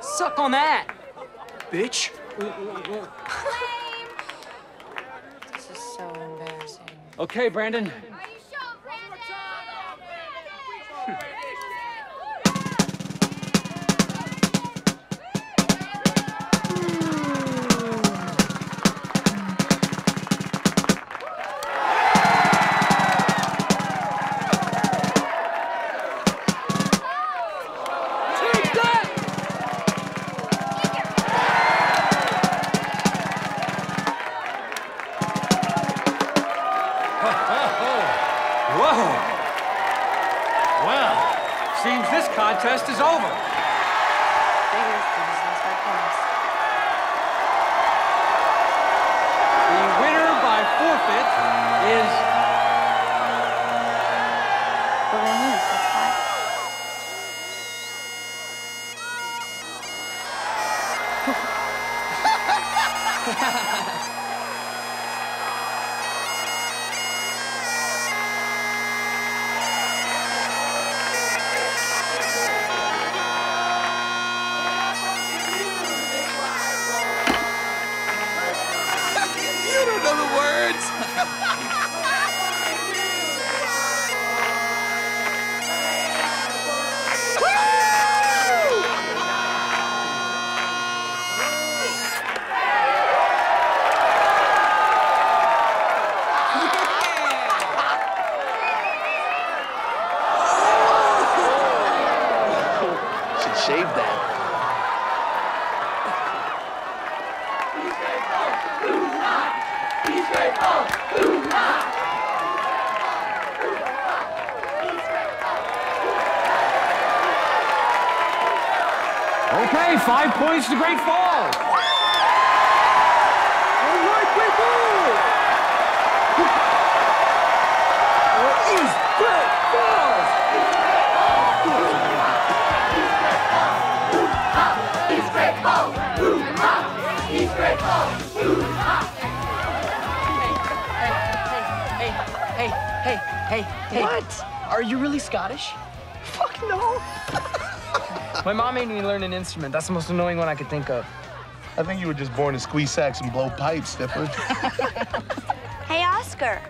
Suck on that, bitch. this is so embarrassing. Okay, Brandon. Are you sure, Brandon? Whoa! Well, seems this contest is over. The business by points. The winner by forfeit is Elyse, that's why. You Should shave that. Okay. Five points to Great Falls. All right, Great Falls. East Great Falls. Hey, hey, hey, hey, hey. What? Are you really Scottish? Fuck no. My mom made me learn an instrument. That's the most annoying one I could think of. I think you were just born to squeeze sacks and blow pipes, Stifler. Hey, Oscar.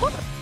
What?